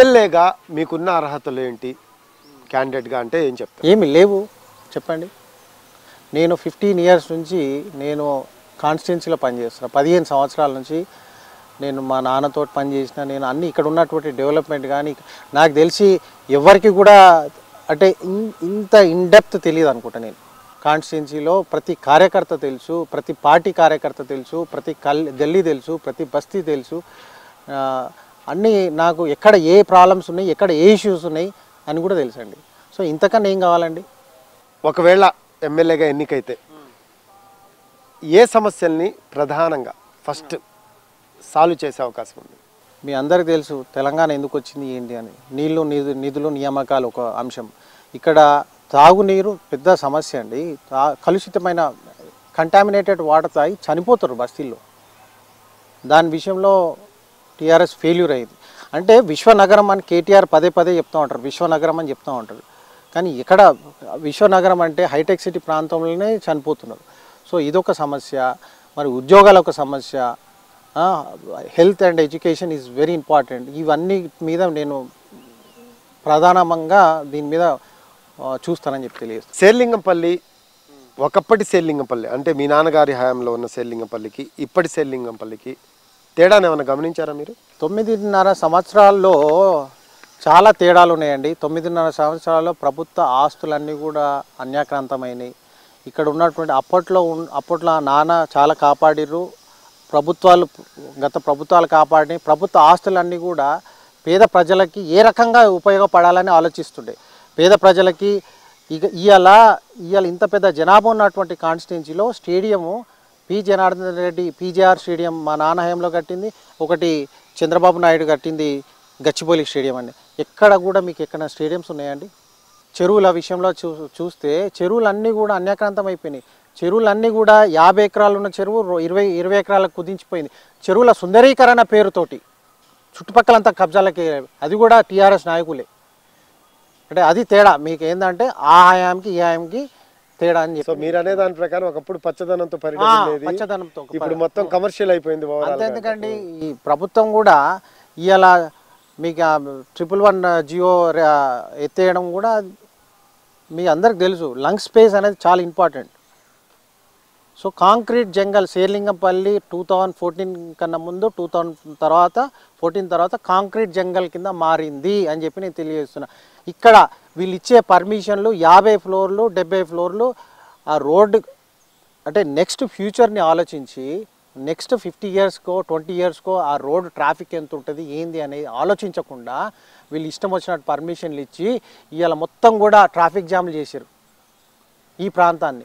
ఎమ్మెల్యేగా మీకున్న అర్హతలు ఏంటి? క్యాండిడేట్గా అంటే ఏం చెప్తారు? ఏమి లేవు. చెప్పండి. నేను ఫిఫ్టీన్ ఇయర్స్ నుంచి నేను కాన్స్టిట్యున్సీలో పనిచేస్తున్నా. పదిహేను సంవత్సరాల నుంచి నేను మా నాన్నతో పనిచేసిన నేను అన్ని ఇక్కడ ఉన్నటువంటి డెవలప్మెంట్ కానీ నాకు తెలిసి ఎవరికి కూడా అంటే ఇన్- ఇంత ఇన్డెప్త్ తెలియదు అనుకుంటా నేను. కాన్స్టిట్యున్సీలో ప్రతి కార్యకర్త తెలుసు ప్రతి పార్టీ కార్యకర్త తెలుసు ప్రతి కల్ గల్లీ తెలుసు ప్రతి బస్తీ తెలుసు. అన్నీ నాకు ఎక్కడ ఏ ప్రాబ్లమ్స్ ఉన్నాయి ఎక్కడ ఏ ఇష్యూస్ ఉన్నాయి అని కూడా తెలుసండి. సో ఇంతకన్నా ఏం కావాలండి? ఒకవేళ ఎమ్మెల్యేగా ఎన్నికైతే ఏ సమస్యల్ని ప్రధానంగా ఫస్ట్ సాల్వ్ చేసే అవకాశం ఉంది? మీ అందరికీ తెలుసు తెలంగాణ ఎందుకు వచ్చింది ఏంటి అని. నీళ్ళు నిధు నిధులు నియామకాలు ఒక అంశం. ఇక్కడ తాగునీరు పెద్ద సమస్య అండి. కలుషితమైన కంటామినేటెడ్ వాటర్ తాగి చనిపోతారు బస్తీల్లో. దాని విషయంలో టీఆర్ఎస్ ఫెయిల్యూర్ అయ్యింది అంటే విశ్వనగరం అని కేటీఆర్ పదే పదే చెప్తూ ఉంటారు. విశ్వనగరం అని చెప్తూ ఉంటారు. కానీ ఇక్కడ విశ్వనగరం అంటే హైటెక్ సిటీ ప్రాంతంలోనే చనిపోతున్నారు. సో ఇదొక సమస్య. మరి ఉద్యోగాల ఒక సమస్య. Health and education is very important ఇవన్నీ మీద నేను ప్రధానంగా దీని మీద చూస్తానని చెప్పి తెలియదు శేర్లింగంపల్లి ఒకప్పటి శేర్లింగంపల్లి అంటే మీ నాన్నగారి హయాంలో ఉన్న శేర్లింగంపల్లికి ఇప్పటి శేర్లింగంపల్లికి తేడాను ఏమైనా గమనించారా మీరు? తొమ్మిదిన్నర సంవత్సరాల్లో చాలా తేడాలు ఉన్నాయండి. తొమ్మిదిన్నర సంవత్సరాల్లో ప్రభుత్వ ఆస్తులన్నీ కూడా అన్యాక్రాంతమైనవి ఇక్కడ ఉన్నటువంటి అప్పట్లో అప్పట్లో నాన్న చాలా కాపాడిర్రు. ప్రభుత్వాలు గత ప్రభుత్వాలు కాపాడి ప్రభుత్వ ఆస్తులన్నీ కూడా పేద ప్రజలకి ఏ రకంగా ఉపయోగపడాలని ఆలోచిస్తుండే. పేద ప్రజలకి ఇక ఇవాళ ఇవాళ ఇంత పెద్ద జనాభా ఉన్నటువంటి కాన్స్టిట్యున్సీలో stadium P Janardhan Reddy PGR stadium మా నాన్న హయాంలో కట్టింది. ఒకటి చంద్రబాబు నాయుడు కట్టింది గచ్చిబౌలి స్టేడియం అండి. ఎక్కడ కూడా మీకు ఎక్కడ స్టేడియంస్ ఉన్నాయండి? చెరువుల విషయంలో చూ చూస్తే చెరువులన్నీ కూడా అన్యాక్రాంతం అయిపోయినాయి. చెరువులన్నీ కూడా యాభై ఎకరాలు ఉన్న చెరువు ఇరవై ఇరవై ఎకరాలకు కుదించిపోయింది. చెరువుల సుందరీకరణ పేరుతోటి చుట్టుపక్కలంతా కబ్జాలకి అది కూడా టీఆర్ఎస్ నాయకులే. అంటే అది తేడా. మీకు ఏంటంటే ఆ హయాంకి ఈ హయాంకి తేడా అని సో మీరు అనే దాని ప్రకారం ఒకప్పుడు పచ్చదనంతో పరిగణించేది పచ్చదనంతో ఇప్పుడు మొత్తం కమర్షియల్ అయిపోయింది గా. అంతేందుకండి ఈ ప్రభుత్వం కూడా ఇవాళ మీకు ట్రిపుల్ వన్ జియో ఎత్తేయడం కూడా మీ అందరికి తెలుసు. లంగ్ స్పేస్ అనేది చాలా important. So concrete jungle Serilingampally two thousand fourteen కన్నా ముందు టూ థౌజండ్ తర్వాత ఫోర్టీన్ తర్వాత కాంక్రీట్ జంగల్ కింద మారింది అని చెప్పి నేను తెలియజేస్తున్నా. ఇక్కడ వీళ్ళు ఇచ్చే పర్మిషన్లు యాభై ఫ్లోర్లు డెబ్బై ఫ్లోర్లు ఆ రోడ్డు అంటే నెక్స్ట్ ఫ్యూచర్ని ఆలోచించి నెక్స్ట్ ఫిఫ్టీ ఇయర్స్కో ట్వంటీ ఇయర్స్కో ఆ రోడ్ ట్రాఫిక్ ఎంత ఉంటుంది ఏంది అనేది ఆలోచించకుండా వీళ్ళు ఇష్టం వచ్చినట్టు పర్మిషన్లు ఇచ్చి ఇవాళ మొత్తం కూడా ట్రాఫిక్ జామ్లు చేశారు ఈ ప్రాంతాన్ని.